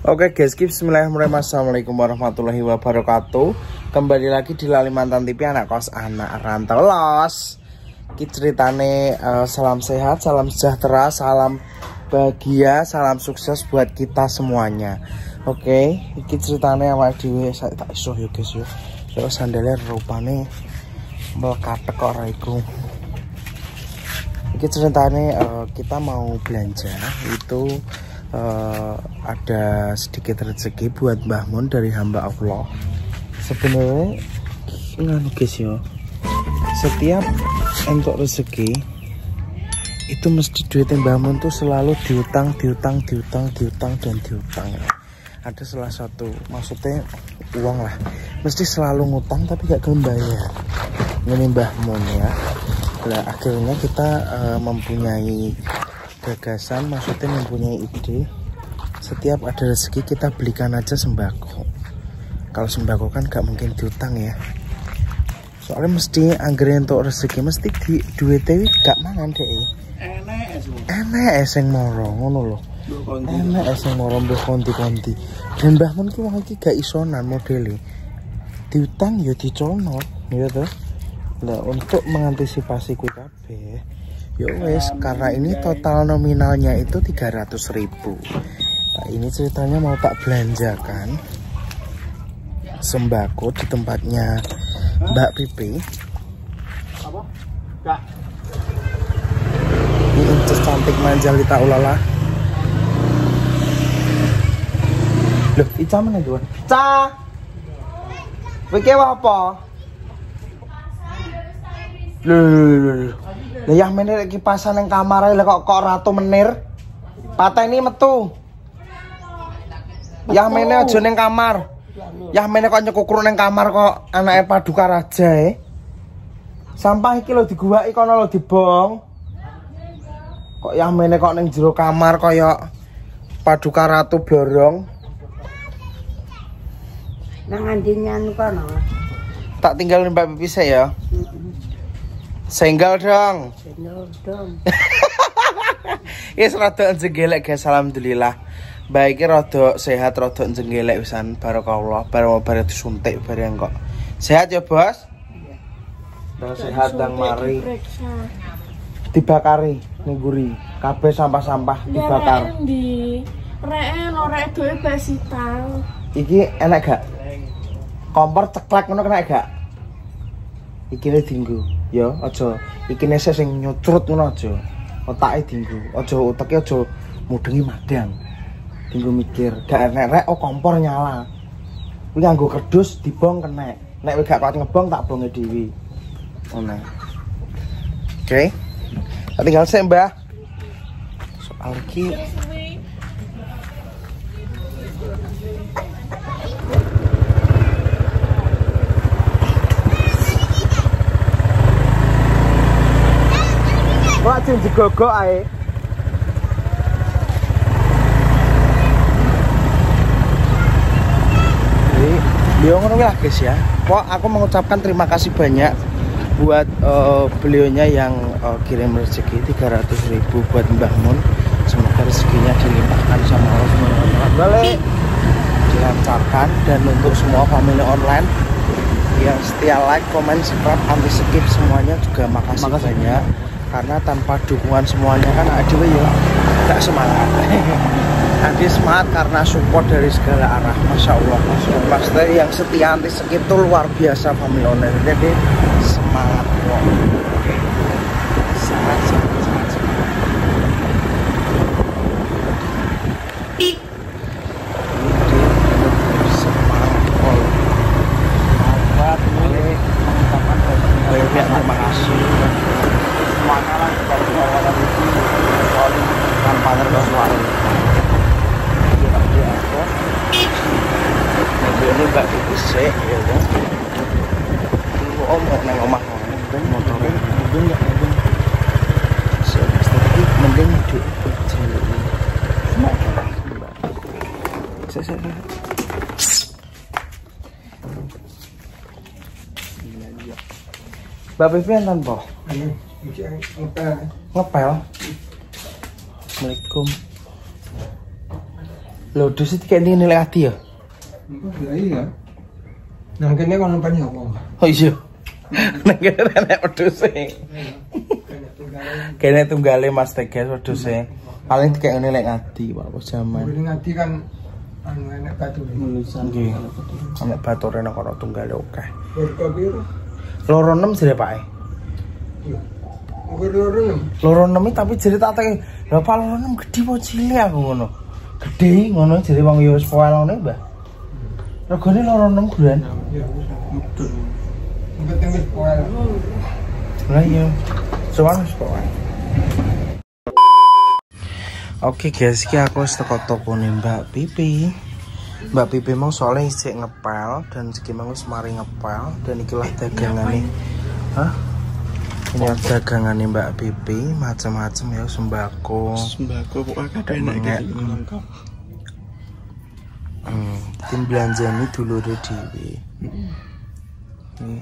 Oke guys, bismillahirrahmanirrahim. Assalamualaikum warahmatullahi wabarakatuh. Kembali lagi di Lalimantan TV Anak kos anak rantau los. Ki ceritane uh, salam sehat, salam sejahtera, salam bahagia, salam sukses buat kita semuanya. Oke, iki ceritane awak dhewe. Saya tak iso yo guys yo. Yo sandalnya rupane melekat ora iku. Iki ceritane uh, kita mau belanja itu uh, ada sedikit rezeki buat Mbah Mun dari hamba Allah. Sebenarnya nganu guys yo. Setiap untuk rezeki itu mesti duitnya Mbah Mun tuh selalu diutang, diutang, diutang, diutang dan diutang. Ada salah satu maksudnya uang lah. Mesti selalu ngutang tapi gak bayar. Ini Mbah Mun ya. Nah, akhirnya kita uh, mempunyai gagasan maksudnya mempunyai ide. Setiap ada rezeki kita belikan aja sembako. Kalau sembako kan gak mungkin diutang ya. Soalnya mesti anggaran untuk rezeki mesti di duit gak mangan deh enak eseng moro ngono loh enak eseng moro mbah konti-konti dan mbah mun ki wong iki gak isonan modele. Diutang ya dicolno ya tuh nah untuk mengantisipasi kuwi kabeh Ya wes, karena ini total nominalnya itu 300 ribu. Nah ini ceritanya mau tak belanjakan Sembako di tempatnya Mbak Pipi. Ini untuk cantik manja lita ulala. Loh, Ica mana tuh? Ca Wiki apa? Loh, loh, loh, loh. Lah yang menir kipasan yang kamar lah kok kok ratu menir. Patah ini metu. Yang menir aja neng kamar. Yang menir kok nyekukur neng kamar kok anaknya paduka raja eh. Sampah iki lo diguwaki kono lo dibong. Kok yang menir kok neng jero kamar koyo paduka ratu borong. Nang andinya kono. Tak tinggalin Mbak Pipi saya ya. Senggal dong. Sendol dong. Yes rada jenggelek guys alhamdulillah. Baiknya rada sehat rada jenggelek wisan barakallah baru baru disuntik bareng kok. Sehat ya, Bos? Dan sehat dan mari dibakari ning guri. Kabeh sampah-sampah dibakar. di reen ora duwe basital. Iki enak gak? Kompor ceklek ngono kena gak? Iki ne dinggo. Ya, aja iki nese sing nyutrut ngono aja. Otake dinggo. Aja uteke aja mudengi madang. Dinggo mikir, gak enek rek oh kompor nyala. Kuwi nganggo kerdus dibong kena. Nek kowe gak kuat ngebong tak bonge dhewe. Ngono. Oke. Tak tinggal sih, Mbah. Soal iki Kok sing digogok ae. Beliau ngono lah guys ya. Kok aku mengucapkan terima kasih banyak buat eh, beliaunya yang eh, kirim rezeki 300 ribu buat Mbah Mun. Semoga rezekinya dilimpahkan sama Allah taala. Balik dilancarkan dan untuk semua family online yang setia like, komen, subscribe, anti skip semuanya juga makasih, Makasih. banyak karena tanpa dukungan semuanya kan adewe ya gak semangat. Adi semangat karena support dari segala arah. Masya Allah. Masya Allah. Maksudnya yang setia anti skip itu luar biasa family online jadi semangat sangat sangat sangat semangat Ini dia semangat kok Obat ini mengucapkan banyak terima kasih semuanya lah dari awal dari itu paling kampanye ke suara dia dia apa mobil ini gak bisa ya kan lu om mau neng omah dan motornya mobil nggak mobil tapi mending di jalan saya saya Mbak Pipi enten po? Ngepel. Assalamualaikum. Lho, dus iki kayak nilai ati ya. Ya iya. Nah, kene kono banyak apa? Oh iya. Nang kene nek wedhuse. Kene tunggale Mas Tegas wedhuse. Paling kayak nilai ati Pak pas jaman. Kan anu enek batu. Nggih. Nek bature nang kono tunggale oke. Warga biru. Loro 6 jere Pak. loro nem. Loro 6 iki tapi jere tak teke. Pak loro 6 gedhi apa cilik aku ngono. Gedhe ngono jere wong ya wis poel ngene, Mbah. Regane loro 6 guran. Ya wis mudun. Penting wis poel. Lah iya. Soalnya wis poel. Oke guys, iki aku wis teko toko nih Mbak Pipi. Mbak Pipi mau soalnya isik ngepel dan segi mau wis mari ngepel dan ikilah dagangane. Hah? Ini dagangannya Mbak Pipi, macam-macam ya sembako. sembako pokoknya ada enak gitu lengkap Hmm, tim belanja ini dulu dewi. Ini.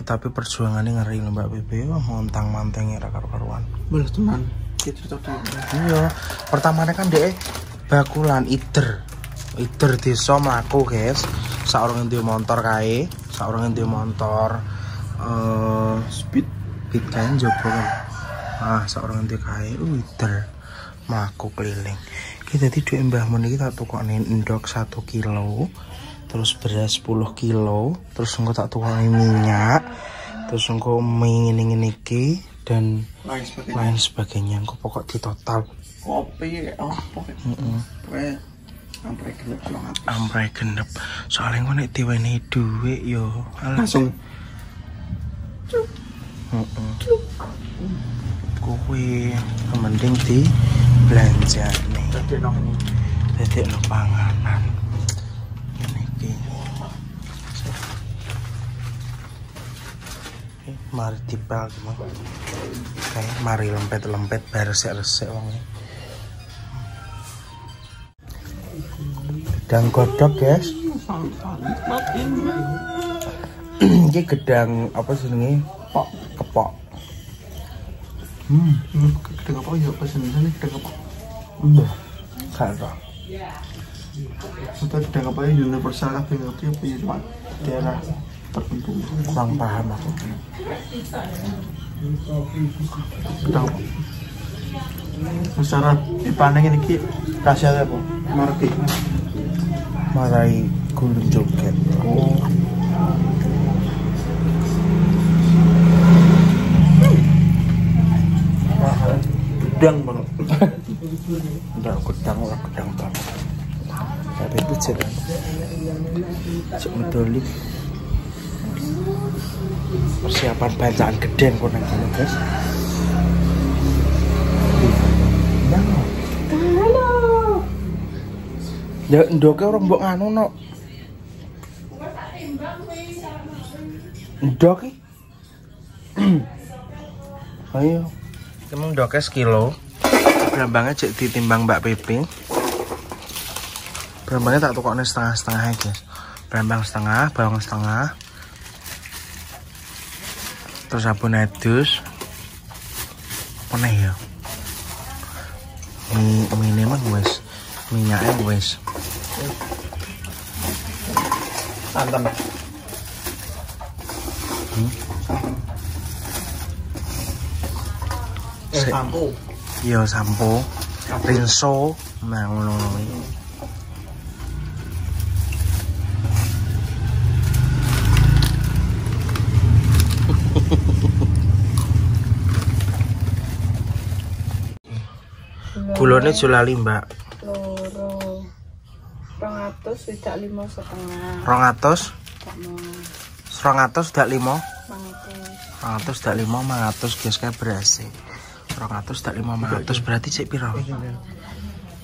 Tapi perjuangannya ngeri loh Mbak Pipi, wah montang mantengnya raka karuan. boleh teman kita cerita dulu Iya, pertamanya kan deh bakulan iter. Iter desa mlaku, guys. Seorang yang dia motor kae, seorang yang dia motor eh speed speed kan jopo. Ah, seorang yang dia kae uh, iter. Mlaku keliling. Kita tadi duit Mbah Mun iki tak tukokne endok 1 kilo. Terus beras 10 kilo, terus engko tak tukokne minyak, terus engko mie ngene-ngene iki dan lain sebagainya lain sebagainya engko pokok di total kopi apa kayak pokoknya sampai genep banget amrai genep. Soalnya engko nek diwenehi dhuwit yo. Langsung. Heeh. Kuwi mending di belanja nih. Jadi nong ini. Dedek no panganan. Ini iki. Eh, mari dipel gimana kayak mari lempet-lempet bar resek-resek wong gedang godok guys. Ini gedang apa sih ini Pok. kepok. Hmm kedeng apa? Ya pesen nih kedeng apa? Mbah karo atau kedeng apa ya? Universal apa yang ngerti apa ya? Cuma daerah tertentu. Kurang paham aku. Apa? Secara dipandang ini khasiatnya apa? Marki marai gulung joget. Oh gedang banget Enggak gedang lah gedang banget tapi itu jalan cek medoli persiapan bacaan gedeng kok kono guys ya ndoke orang mbok nganu no ndok iki ayo. Emang ndoknya sekilo. Berambangnya cek ditimbang Mbak Pipi Berambangnya tak tukoknya setengah-setengah ya guys Berambang setengah, bawang setengah. Terus sabun Mana ya. Ini mah wes Minyaknya wes santan eh Sik. sampo. Iya sampo. Rinso. Nah iki. Gulone julali mbak atus tidak lima setengah. Rong atus Rong atus dak limo mangatus. Rong atus dak limo mangatus guys kayak beras Rong atus dak limo mangatus berarti cek piro?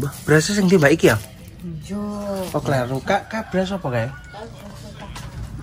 Mbah beras sing di mbak iki ya? Yo. Oh kleru kak kak beras apa kayak?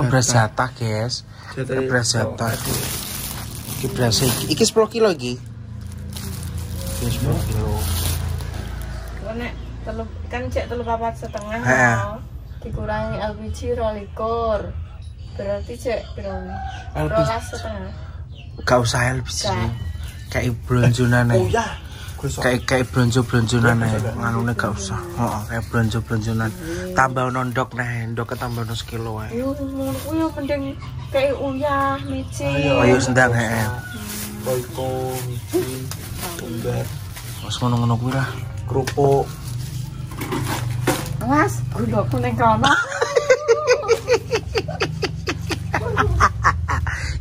Oh beras jatah. guys. Jatah Beras jatah. Iki beras iki Iki 10 kilo iki? Iki 10 kilo nek telu kan cek telu papat setengah. Heeh. no. Dikurangi LPG rolikur. Berarti cek piro? LPG. Rolas setengah. Gak usah LPG. Kayak bronjunan oh nih ya kayak kayak belanjonan nih nganune gak usah oh kayak belanja belanjonan tambah nondok nih ndok tambah no sekilo ae Yo ngono kuwi yo mending kayak uyah, mici. ayo sendang heeh Royco, micin, tumbar, wis ngono-ngono kuwi lah kerupuk. Mas, gulokku ning kono.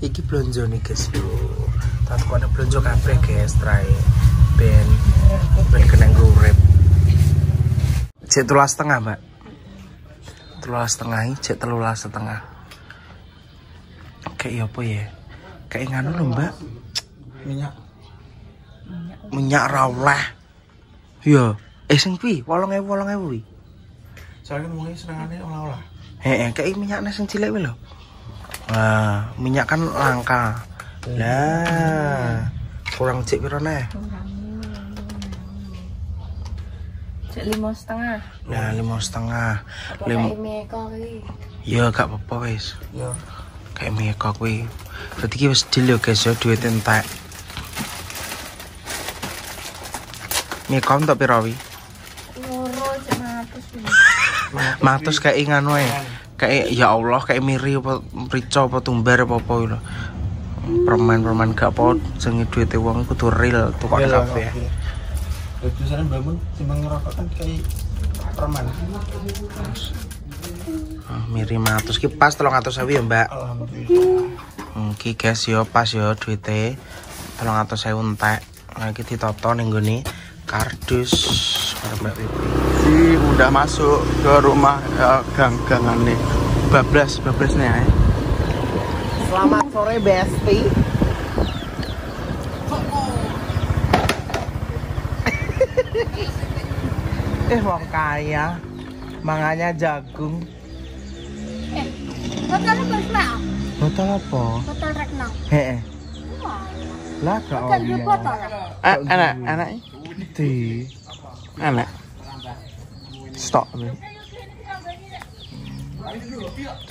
iki belanja nih guys. Yo. Tapi kok ada belanja kabeh guys try ben ben kena urip. Cek setengah mbak. Setengah ini cek telulas setengah. Kayak iya apa ya? Kayak nganu lho mbak. Minyak. minyak rawleh iya. Eh sing pi wolong ewu wolong ewu Soalnya ngomongnya serangannya olah-olah. Heeh, kayak minyaknya sing cilik kuwi lho. Wah, minyak kan langka. Lah, kurang cek piro neh? Cek lima setengah. Nah, lima setengah. Apa Lim, kayak mie kok iki? ya gak apa-apa wis. Ya. Kayak mie kok kuwi. Berarti ki wis deal ya guys ya duit entek. Mie kok entuk piro wi? Loro cek ngatus iki. Matus kayak nganu ae. Kayak ya Allah kayak miri apa mrica apa tumbar apa apa lho. Permen-permen gak apa jenenge duite wong kudu real tukok Iya, kabeh. Itu sana bangun timbang ngerokok kan kayak permen. Ah, miri matus ki pas 300.000 ya, Mbak. Alhamdulillah. Iki guys yo pas yo duite 300.000 entek. Nah, iki ditoto ning nggone kardus karo Mbak Pipi. Si udah masuk ke rumah ya, gang-gangan nih. Bablas, bablas nih ya. Selamat sore Besti. eh wong kaya manganya jagung. Hotel Besma, Botol apa? Hotel Rekna. Heeh. Lah gak Kan dua botol. Eh, enak, enak. Di. Enak. Stok.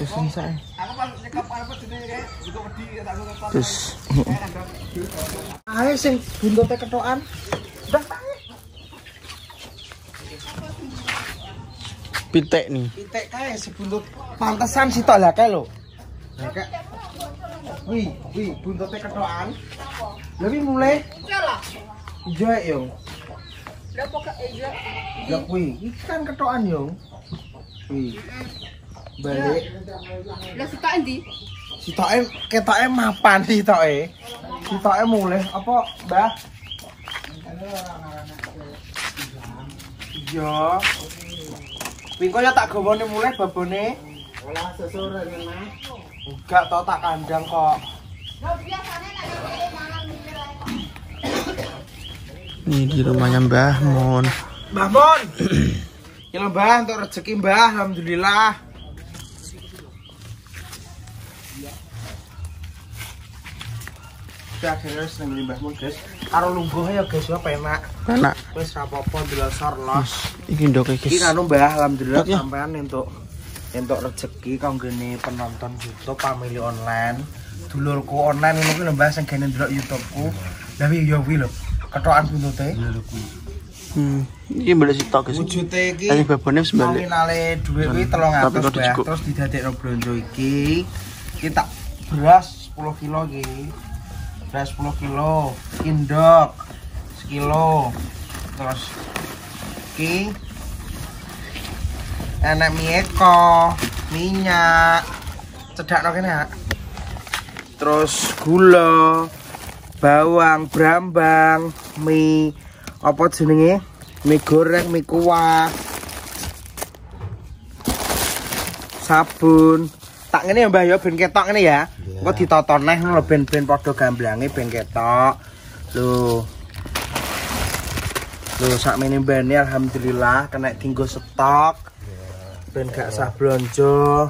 Terus saya. Terus Ayo sing buntote ketokan. Udah tangi. pitek nih. Pitik kae si buntut pantesan sitok lah kae lho. Lah kae. Wi, wi buntote ketokan. Lah wi mulai. Iya yo. Lah pokoke iya. Lah kuwi iki kan ketokan yo. Wi. Balik. Lah sitok endi? Sitoke ketoke mapan sitoke. Sitoke mulai apa, Mbah? Iya. Wingko ya tak gawone mulai babone. Olah sesore Mas. Enggak tau tak kandang kok. Ini di rumahnya Mbah Mon. Mbah Mon. Ya Mbah untuk rezeki Mbah, alhamdulillah. Ya akhirnya Mbah Mon, guys. Karo lungguh ya guys, ya penak. Enak. Wis ra apa-apa dilosor los. Iki ndok iki. Iki kanu Mbah, alhamdulillah Ya. sampean entuk entuk rezeki kanggone penonton YouTube family online. Dulurku online ngono kuwi lho Mbah sing gene ndelok YouTubeku. Lah wi yo kuwi lho. Kethokan buntute. Hmm. Iki sitok guys. Wujute iki Ini babone wis balik. nominale dhuwit kuwi Tapi 300 kok Mbah. dicukup. Terus didadekno blonjo iki. Kita beras 10 kilo iki. Beras 10 kilo, indok sekilo. Terus iki enek mieko, minyak, cedakno kene ya. Terus gula, bawang, brambang, mie apa jenenge? Mie goreng, mie kuah. Sabun. Tak ngene ya Mbah ya ben ketok ngene ya. Engko ditata neh ngono lho, ben ben padha gamblange ben ketok. Lho. Lho sakmene mbane alhamdulillah kena tinggo stok. Ben gak sah blonjo.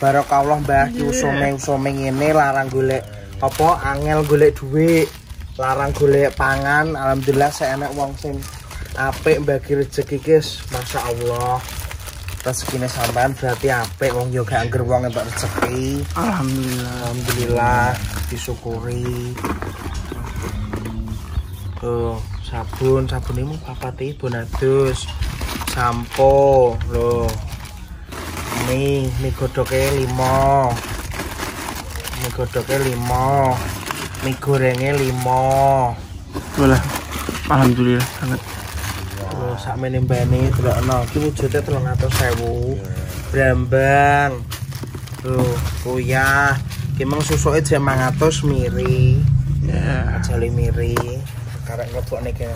Barokallah Mbah ki usome-usome ngene larang golek apa angel golek dhuwit. Larang golek pangan, alhamdulillah saya enak wong sing apik bagi rezeki guys, masya Allah. Rezekine sampean berarti apik wong yo gak angger wong entuk rezeki. Alhamdulillah. Alhamdulillah disyukuri. Tuh, sabun sabun ini papat iki bonadus sampo lho mie mie godoknya lima mie godoknya lima mie gorengnya lima. Boleh. Alhamdulillah sangat. Lho sak meneh mbane delokno. Iki wujude 300.000 brambang. Lho kuyah mung susuke jam 500 miri. Ya. jali miri. Karek ngebokne kene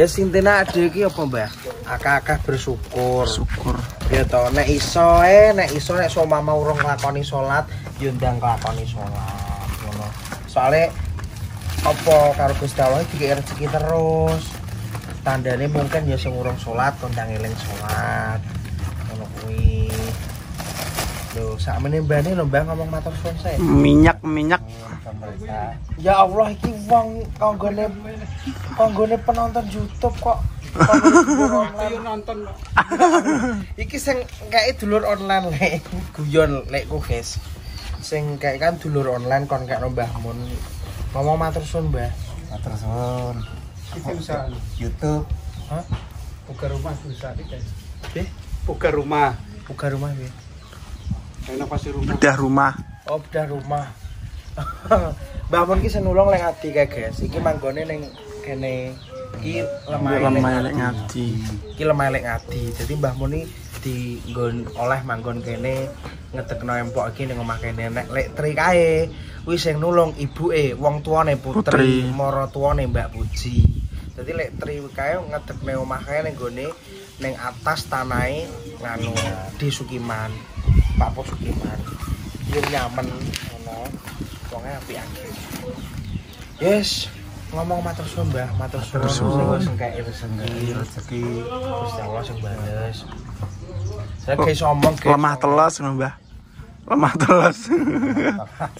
ya sintena ade iki apa mbah? Akak-akak bersyukur. Syukur. ya to nek iso eh nek iso nek somama urung nglakoni salat yo ndang nglakoni salat ngono. Soalnya apa karo Gusti Allah iki rezeki terus? Tandane mungkin ya sing urung salat kondang eling salat lho sakmene mbane lho Mbah ngomong matur suwun sae Minyak minyak. Ya Allah iki wong kanggone kanggone penonton YouTube kok nonton. iki sing kayak dulur online lek guyon lekku guys. Sing kayak kan dulur online kon kayak Mbah Mun. Ngomong matur suwun, Mbah. Matur suwun. Usaha. YouTube. Hah? Buka rumah susah nih guys. Eh, Buka rumah. buka rumah piye? Pasti rumah. Bedah rumah. Oh, bedah rumah. Mbah Mun ki senulung lek ati kae, guys. Iki manggone ning kene iki lemah Lemah lek ngadi. iki lemah ngadi jadi Mbah Muni di nggon oleh manggon kene ngetekno empok iki ning omah kene nek lek tri kae kuwi sing nulung ibuke wong tuane putri, Putri. mara tuane Mbak Puji jadi lek tri kae ngedekne omah kae ning gone ning atas tanahe nganu di Sukiman Pak Pos Sukiman yo nyamen ngono wonge yes ngomong matur suwun Mbah matur suwun sing kae rezeki Rezeki. Gusti Allah sing bales. Saya kayak ngomong guys. Lemah telas ngono, Mbah. Lemah telas.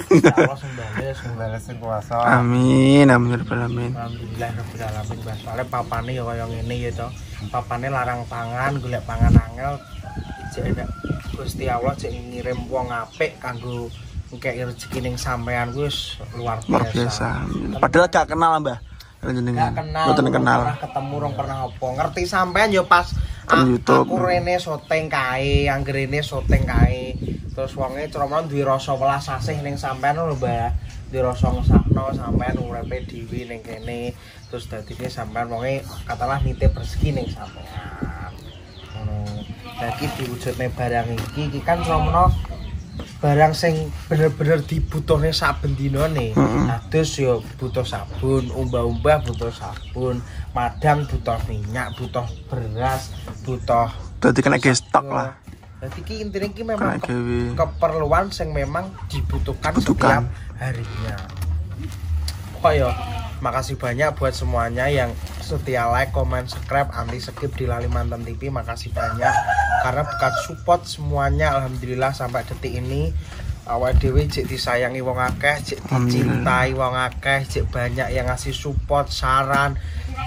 Gusti Allah sing bales. Balas sing kuasa. Amin. Amin rabbal alamin. Alhamdulillah rabbil alamin. Mbah. Soale papane ya kaya ngene ya to. Papane larang pangan, golek pangan angel. Jek Gusti Allah jek ngirim wong apik kanggo ngkek rezeki ning sampean kuwi luar Luar biasa. biasa. Padahal gak kenal, Mbah. Gak kenal, Mboten kenal. pernah ketemu, rong pernah apa. Ngerti sampean ya pas a- YouTube. aku rene syuting kae, angger rene syuting kae. Terus wonge cromon duwe rasa welas asih ning sampean lho, Mbah. Duwe rasa ngesakno sampean urepe dhewe ning kene. Terus dadine sampean wonge katalah nitip rezeki ning sampean. Iki diwujudne barang iki iki kan cromno barang sing bener-bener dibutuhne saben dinane. Heeh. Adus yo butuh sabun, umbah-umbah butuh sabun, madang butuh minyak, butuh beras, butuh Dadi kena stok lah. Jadi ki intinya ki memang ke- keperluan yang memang dibutuhkan, Dibutuhkan. setiap harinya. Pokok ya, makasih banyak buat semuanya yang setia like, comment, subscribe, anti skip di Lalimantan TV. Makasih banyak karena berkat support semuanya, alhamdulillah sampai detik ini awak dewi cek disayangi wong akeh, cek dicintai wong akeh, cek banyak yang ngasih support, saran,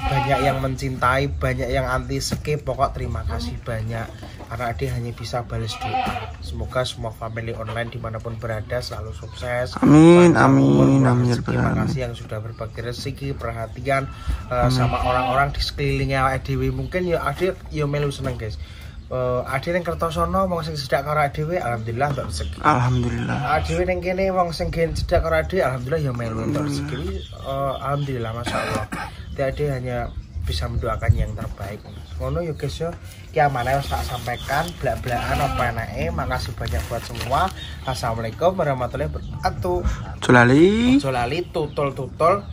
banyak yang mencintai, banyak yang anti skip. Pokok terima kasih banyak karena Ade hanya bisa balas doa. Semoga semua family online di mana pun berada selalu sukses. Amin, amin, amin alamin. Makasih yang sudah berbagi rezeki, perhatian eh, sama orang-orang di sekelilingnya dhewe. Mungkin ya Ade ya melu seneng, guys. Eh Ade ning Kertosono wong sing sedak karo dhewe alhamdulillah untuk rezeki. Alhamdulillah. Ade ning kene wong sing gen cedak karo Ade alhamdulillah ya melu untuk rezeki. Eh, alhamdulillah masya Allah. Jadi Ade hanya bisa mendoakan yang terbaik. Ngono ya guys ya. Ki amanah wis tak sampaikan blak-blakan apa enake. Makasih banyak buat semua. Assalamualaikum warahmatullahi wabarakatuh. Julali. Ojo lali tutul-tutul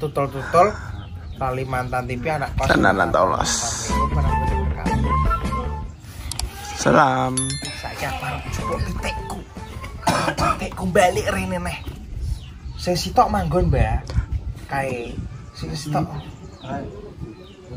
tutul-tutul Kalimantan TV anak kos. Tenanan tolos. Salam. Saiki aku arep jupuk titikku. Titikku balik rene neh. Sing sitok manggon, Mbak. Kae sing sitok.